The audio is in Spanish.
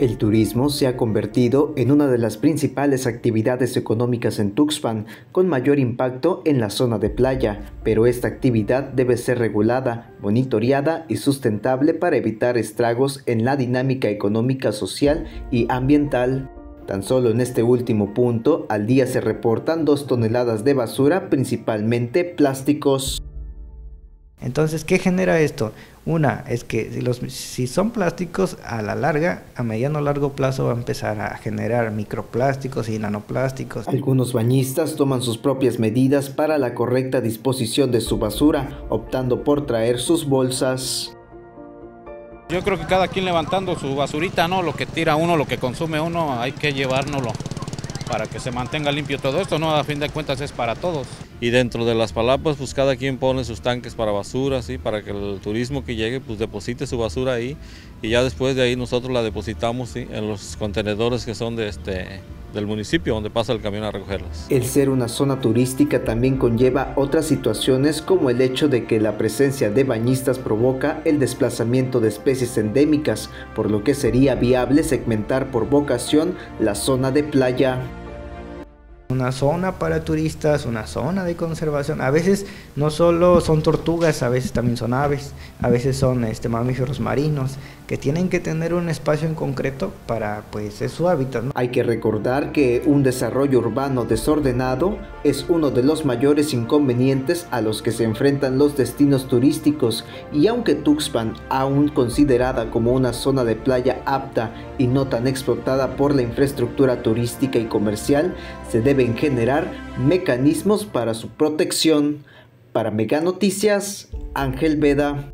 El turismo se ha convertido en una de las principales actividades económicas en Tuxpan, con mayor impacto en la zona de playa, pero esta actividad debe ser regulada, monitoreada y sustentable para evitar estragos en la dinámica económica, social y ambiental. Tan solo en este último punto, al día se reportan dos toneladas de basura, principalmente plásticos. Entonces, ¿qué genera esto? Una es que si, los, si son plásticos, a la larga, a mediano o largo plazo va a empezar a generar microplásticos y nanoplásticos. Algunos bañistas toman sus propias medidas para la correcta disposición de su basura, optando por traer sus bolsas. Yo creo que cada quien levantando su basurita, ¿no? Lo que tira uno, lo que consume uno, hay que llevárnoslo para que se mantenga limpio todo esto, ¿no? A fin de cuentas es para todos. Y dentro de las palapas, pues cada quien pone sus tanques para basura, ¿sí? Para que el turismo que llegue, pues deposite su basura ahí y ya después de ahí nosotros la depositamos, ¿sí? En los contenedores que son de este del municipio donde pasa el camión a recogerlas. El ser una zona turística también conlleva otras situaciones como el hecho de que la presencia de bañistas provoca el desplazamiento de especies endémicas, por lo que sería viable segmentar por vocación la zona de playa una zona para turistas, una zona de conservación. A veces no solo son tortugas, a veces también son aves, a veces son este, mamíferos marinos, que tienen que tener un espacio en concreto para, pues, es su hábitat. Hay que recordar que un desarrollo urbano desordenado es uno de los mayores inconvenientes a los que se enfrentan los destinos turísticos y aunque Tuxpan, aún considerada como una zona de playa apta y no tan explotada por la infraestructura turística y comercial, se generar mecanismos para su protección. Para Mega Noticias, Ángel Veda.